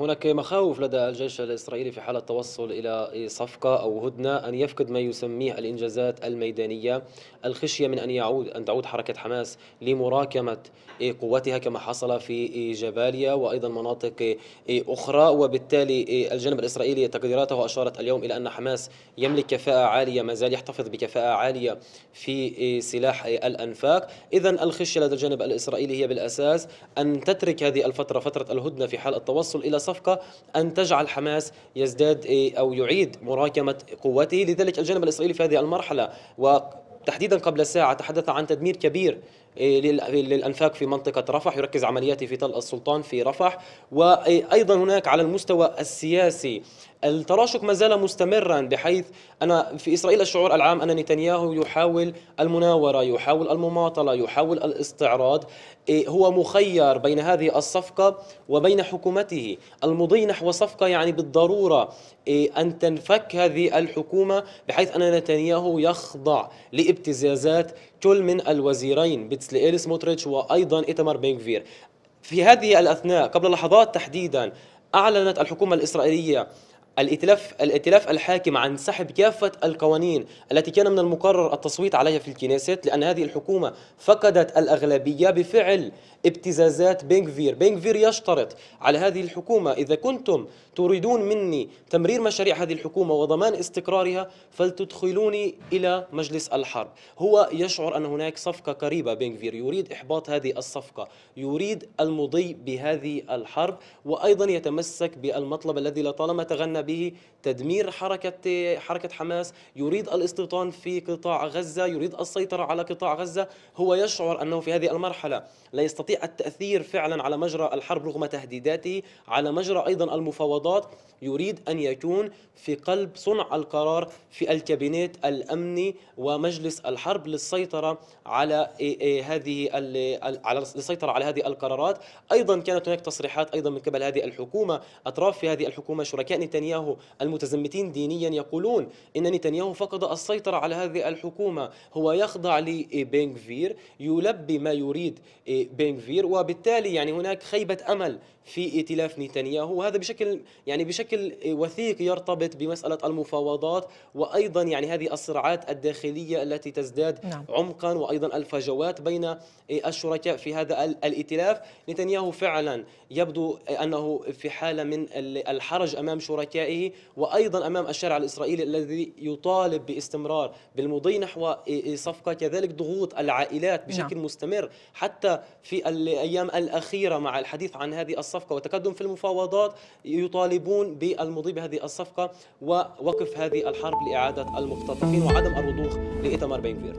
هناك مخاوف لدى الجيش الإسرائيلي في حال التوصل إلى صفقة أو هدنة أن يفقد ما يسميه الإنجازات الميدانية. الخشية من أن يعود أن تعود حركة حماس لمراكمة قوتها كما حصل في جباليا وأيضا مناطق أخرى. وبالتالي الجانب الإسرائيلي تقديراته أشارت اليوم إلى أن حماس يملك كفاءة عالية ما زال يحتفظ بكفاءة عالية في سلاح الأنفاك إذا الخشية لدى الجانب الإسرائيلي هي بالأساس أن تترك هذه الفترة فترة الهدنة في حال التوصل إلى صفقة أن تجعل حماس يزداد أو يعيد مراكمة قوته لذلك الجانب الإسرائيلي في هذه المرحلة. وتحديدا قبل ساعة تحدث عن تدمير كبير للأنفاق في منطقة رفح يركز عملياته في تل السلطان في رفح. وأيضا هناك على المستوى السياسي التراشق ما زال مستمرا بحيث أنا في إسرائيل الشعور العام أن نتنياهو يحاول المناورة يحاول المماطلة يحاول الاستعراض. إيه، هو مخير بين هذه الصفقة وبين حكومته. المضي نحو صفقة يعني بالضرورة إيه، أن تنفك هذه الحكومة بحيث أن نتنياهو يخضع لابتزازات كل من الوزيرين. بيتسليل سموتريتش وأيضا إيتمار بنغفير في هذه الأثناء قبل لحظات تحديدا أعلنت الحكومة الإسرائيلية الائتلاف الائتلاف الحاكم عن سحب كافة القوانين التي كان من المقرر التصويت عليها في الكنيست لأن هذه الحكومة فقدت الأغلبية بفعل ابتزازات بنغفير بنغفير يشترط على هذه الحكومة إذا كنتم تريدون مني تمرير مشاريع هذه الحكومة وضمان استقرارها فلتدخلوني إلى مجلس الحرب. هو يشعر أن هناك صفقة قريبة بنغفير يريد إحباط هذه الصفقة. يريد المضي بهذه الحرب وأيضا يتمسك بالمطلب الذي لطالما تغنى به تدمير حركة حركة حماس. يريد الاستيطان في قطاع غزة يريد السيطرة على قطاع غزة. هو يشعر أنه في هذه المرحلة لا يستطيع التأثير فعلا على مجرى الحرب رغم تهديداته. على مجرى أيضا المفاوضات يريد أن يكون في قلب صنع القرار في الكابينت الأمني ومجلس الحرب للسيطرة على هذه على السيطرة على هذه القرارات. أيضا كانت هناك تصريحات أيضا من قبل هذه الحكومة أطراف في هذه الحكومة شركاء نتنياهو المتزمتين دينيا يقولون إن نتنياهو فقد السيطرة على هذه الحكومة. هو يخضع لبنغفير يلبي ما يريد بنغفير وبالتالي يعني هناك خيبة أمل في ائتلاف نتنياهو. وهذا بشكل يعني بشكل وثيق يرتبط بمسألة المفاوضات وأيضا يعني هذه الصراعات الداخلية التي تزداد نعم. عمقا وأيضا الفجوات بين الشركاء في هذا الائتلاف. نتنياهو فعلا يبدو أنه في حالة من الحرج أمام شركائه وأيضا أمام الشارع الإسرائيلي الذي يطالب باستمرار بالمضي نحو صفقة كذلك ضغوط العائلات بشكل نعم. مستمر حتى في الأيام الأخيرة مع الحديث عن هذه الصفقة والتقدم في المفاوضات يطالبون بالمضي بهذه الصفقة ووقف هذه الحرب لإعادة المختطفين وعدم الرضوخ لإيتمار بنفير